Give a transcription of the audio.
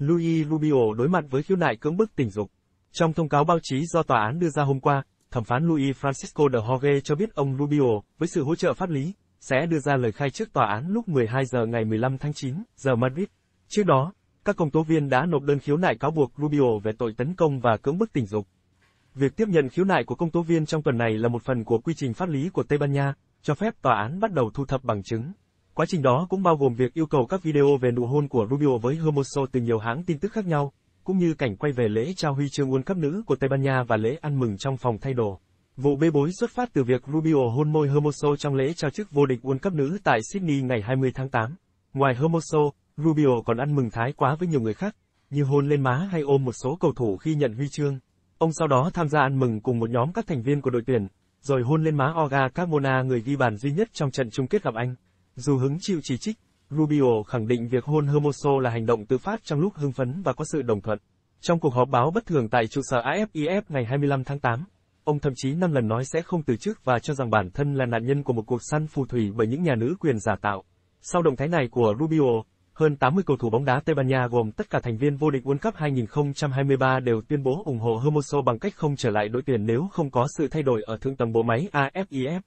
Luis Rubio đối mặt với khiếu nại cưỡng bức tình dục. Trong thông cáo báo chí do tòa án đưa ra hôm qua, thẩm phán Luis Francisco de Jorge cho biết ông Rubio, với sự hỗ trợ pháp lý, sẽ đưa ra lời khai trước tòa án lúc 12 giờ ngày 15 tháng 9, giờ Madrid. Trước đó, các công tố viên đã nộp đơn khiếu nại cáo buộc Rubio về tội tấn công và cưỡng bức tình dục. Việc tiếp nhận khiếu nại của công tố viên trong tuần này là một phần của quy trình pháp lý của Tây Ban Nha, cho phép tòa án bắt đầu thu thập bằng chứng. Quá trình đó cũng bao gồm việc yêu cầu các video về nụ hôn của Rubio với Hermoso từ nhiều hãng tin tức khác nhau, cũng như cảnh quay về lễ trao huy chương World Cup nữ của Tây Ban Nha và lễ ăn mừng trong phòng thay đồ. Vụ bê bối xuất phát từ việc Rubio hôn môi Hermoso trong lễ trao chức vô địch World Cup nữ tại Sydney ngày 20 tháng 8. Ngoài Hermoso, Rubio còn ăn mừng thái quá với nhiều người khác, như hôn lên má hay ôm một số cầu thủ khi nhận huy chương. Ông sau đó tham gia ăn mừng cùng một nhóm các thành viên của đội tuyển, rồi hôn lên má Olga Carmona người ghi bàn duy nhất trong trận chung kết gặp Anh. Dù hứng chịu chỉ trích, Rubio khẳng định việc hôn Hermoso là hành động tự phát trong lúc hưng phấn và có sự đồng thuận. Trong cuộc họp báo bất thường tại trụ sở AFIF ngày 25 tháng 8, ông thậm chí năm lần nói sẽ không từ chức và cho rằng bản thân là nạn nhân của một cuộc săn phù thủy bởi những nhà nữ quyền giả tạo. Sau động thái này của Rubio, hơn 80 cầu thủ bóng đá Tây Ban Nha gồm tất cả thành viên vô địch World Cup 2023 đều tuyên bố ủng hộ Hermoso bằng cách không trở lại đội tuyển nếu không có sự thay đổi ở thượng tầng bộ máy AFIF.